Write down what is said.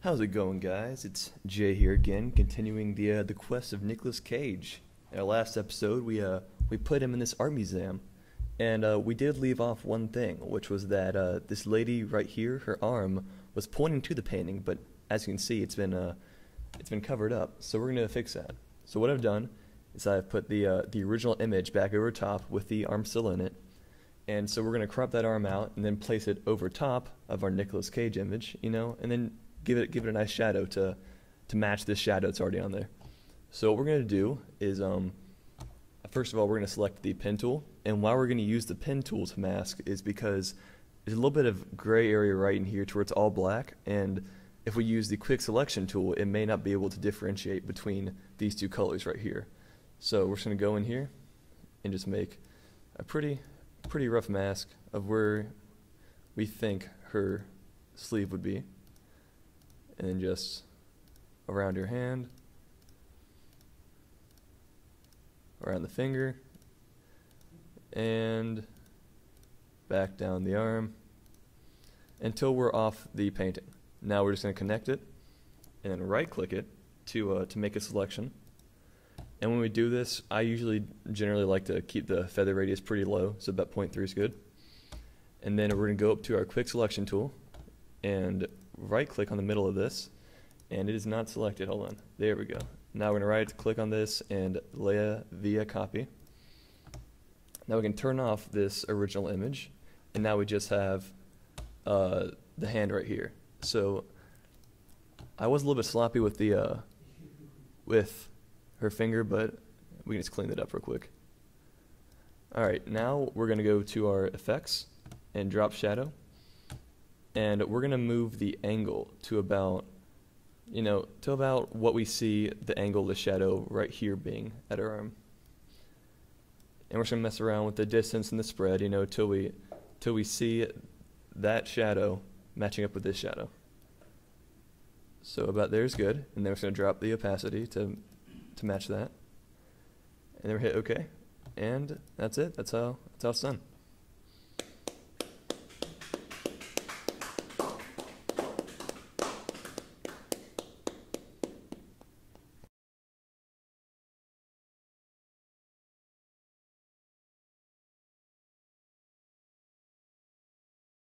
How's it going, guys? It's Jay here again, continuing the uh, the quest of Nicolas Cage. In our last episode, we uh we put him in this art museum, and uh, we did leave off one thing, which was that uh, this lady right here, her arm was pointing to the painting, but as you can see, it's been uh it's been covered up. So we're gonna fix that. So what I've done is I've put the uh, the original image back over top with the arm still in it, and so we're gonna crop that arm out and then place it over top of our Nicolas Cage image, you know, and then give it give it a nice shadow to to match this shadow that's already on there. So what we're gonna do is um, first of all we're gonna select the pen tool, and why we're gonna use the pen tool to mask is because there's a little bit of gray area right in here to where it's all black, and if we use the quick selection tool, it may not be able to differentiate between these two colors right here. So we're just gonna go in here and just make a pretty pretty rough mask of where we think her sleeve would be and then just around your hand, around the finger, and back down the arm until we're off the painting. Now we're just going to connect it and then right click it to, uh, to make a selection. And when we do this, I usually generally like to keep the feather radius pretty low, so about 0.3 is good. And then we're going to go up to our quick selection tool and right click on the middle of this and it is not selected. Hold on. There we go. Now we're going to right click on this and layer via copy. Now we can turn off this original image and now we just have uh, the hand right here. So I was a little bit sloppy with the uh, with her finger, but we can just clean that up real quick. All right, now we're going to go to our effects and drop shadow and we're going to move the angle to about you know to about what we see the angle of the shadow right here being at our arm. And we're just going to mess around with the distance and the spread you know till we till we see that shadow matching up with this shadow. So about there is good and then we're going to drop the opacity to to match that. And then we hit OK and that's it. That's how that's how it's done